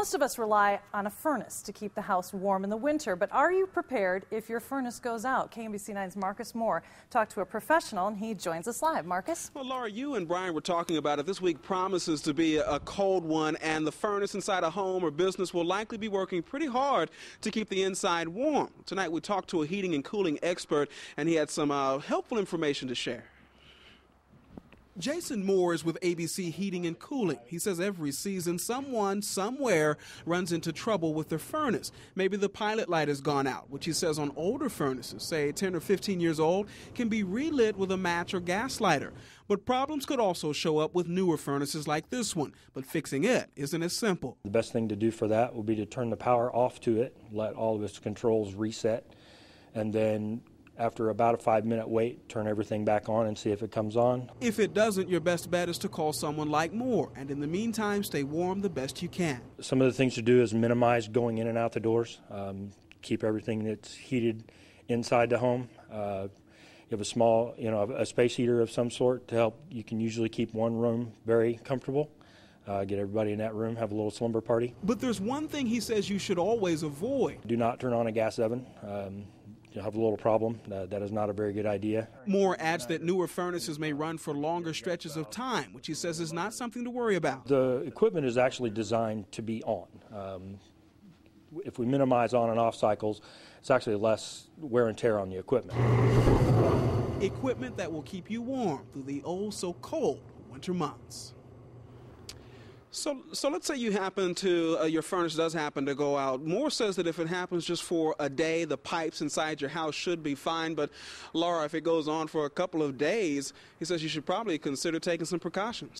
Most of us rely on a furnace to keep the house warm in the winter, but are you prepared if your furnace goes out? KMBC 9's Marcus Moore talked to a professional and he joins us live. Marcus? Well, Laura, you and Brian were talking about it. This week promises to be a cold one, and the furnace inside a home or business will likely be working pretty hard to keep the inside warm. Tonight we talked to a heating and cooling expert, and he had some uh, helpful information to share. Jason Moore is with ABC Heating and Cooling. He says every season someone somewhere runs into trouble with their furnace. Maybe the pilot light has gone out, which he says on older furnaces, say 10 or 15 years old, can be relit with a match or gas lighter. But problems could also show up with newer furnaces like this one, but fixing it isn't as simple. The best thing to do for that would be to turn the power off to it, let all of its controls reset, and then after about a five minute wait, turn everything back on and see if it comes on. If it doesn't, your best bet is to call someone like Moore, and in the meantime, stay warm the best you can. Some of the things to do is minimize going in and out the doors, um, keep everything that's heated inside the home. Uh, you have a small, you know, a space heater of some sort to help. You can usually keep one room very comfortable. Uh, get everybody in that room, have a little slumber party. But there's one thing he says you should always avoid. Do not turn on a gas oven. Um, have a little problem. Uh, that is not a very good idea. Moore adds that newer furnaces may run for longer stretches of time, which he says is not something to worry about. The equipment is actually designed to be on. Um, if we minimize on and off cycles, it's actually less wear and tear on the equipment. Equipment that will keep you warm through the oh so cold winter months. So, so let's say you happen to uh, your furnace does happen to go out. Moore says that if it happens just for a day, the pipes inside your house should be fine. But Laura, if it goes on for a couple of days, he says you should probably consider taking some precautions.